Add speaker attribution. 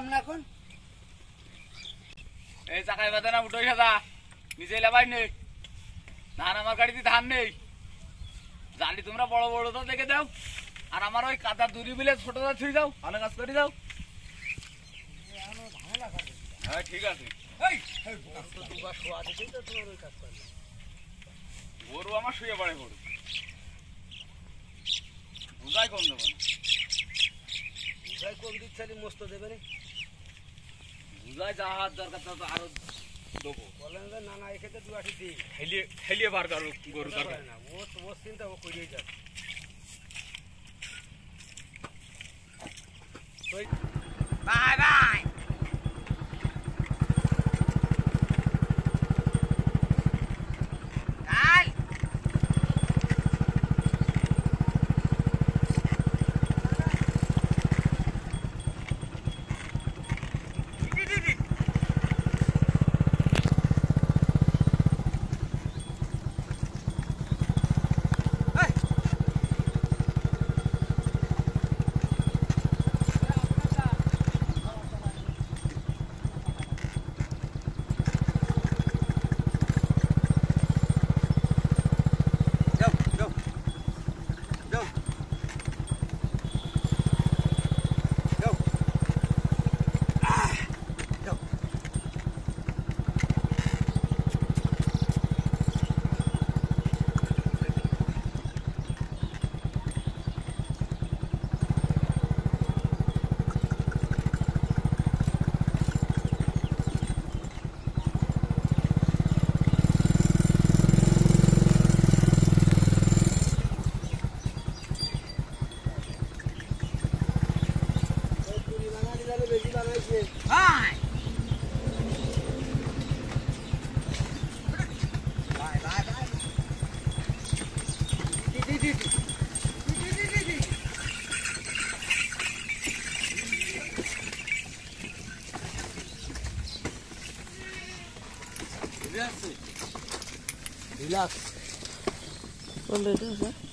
Speaker 1: পারলাম না এখন এই চাকাই বাদে না উঠোই সাদা নিজে লেবাই নেই। ধান আমার গাড়িতে ধান নেই। জালি তোমরা বড় বড় তো দেখে দাও। আর আমার ওই কাদা দূরি বিলে ছোট ছুঁয়ে দাও ভালো কাজ করে দাও। হ্যাঁ ঠিক আছে। গরু আমার শুয়ে পড়ে গরু। বুঝাই কম দেবো না।
Speaker 2: বুঝাই কম দিচ্ছে মস্ত দেবে না
Speaker 1: বুঝাই যা হাত দরকার তা তো আরো দেবো
Speaker 2: বলেন যে না না এক্ষেত্রে দু আটি দিই
Speaker 1: খেলিয়ে খেলিয়ে বার করো গরু দরকার
Speaker 2: না ও ও চিন্তা ও করিয়ে যাবে bye bye Vay! Relax. Relax.
Speaker 3: Olur, olur.